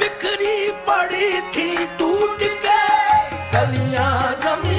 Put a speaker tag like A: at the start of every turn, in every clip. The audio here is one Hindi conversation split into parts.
A: बिखरी पड़ी थी टूट के गलियाँ ज़मीन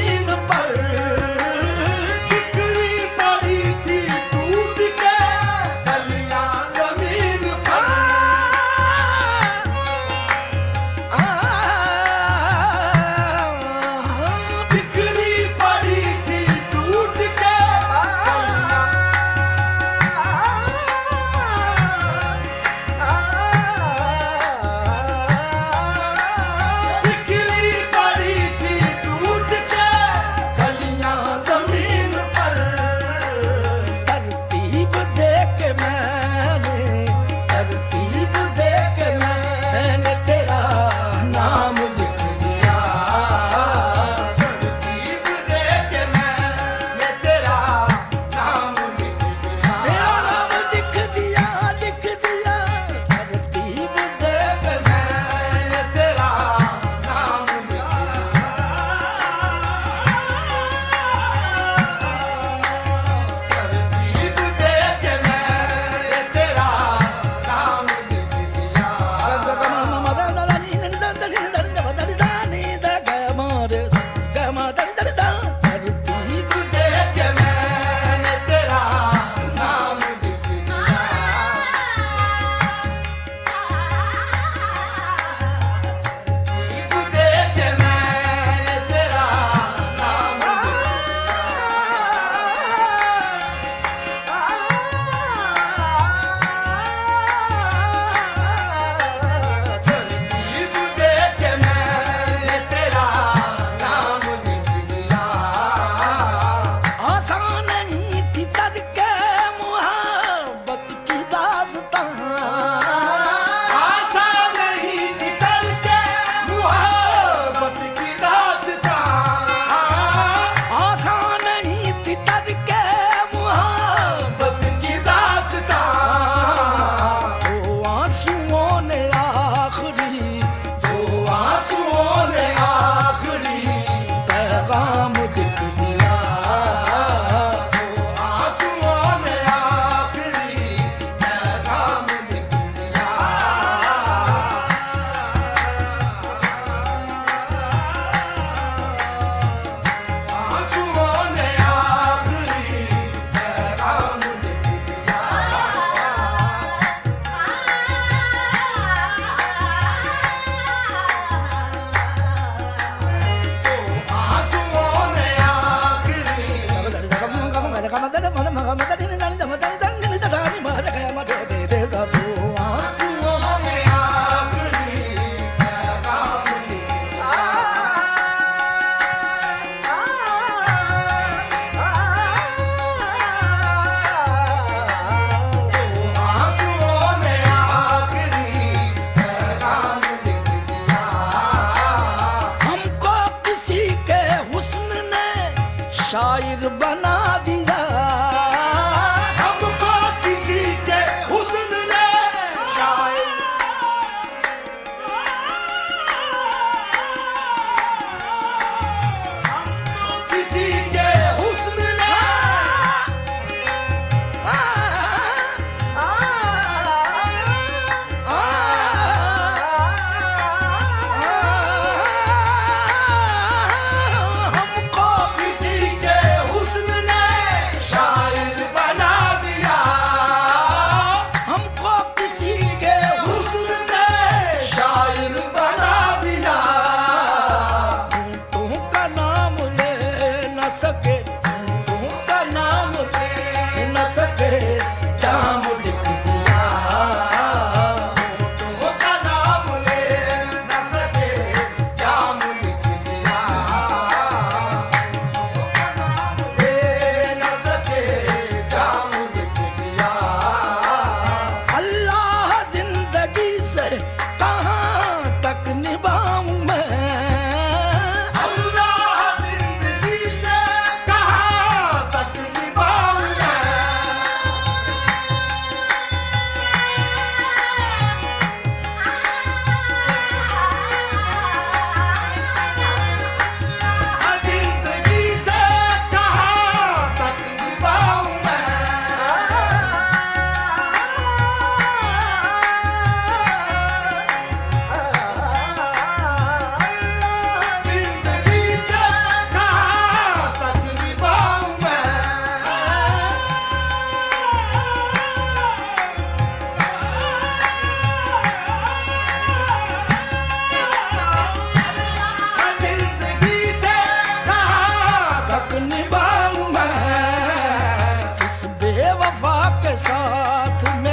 B: साथ
C: में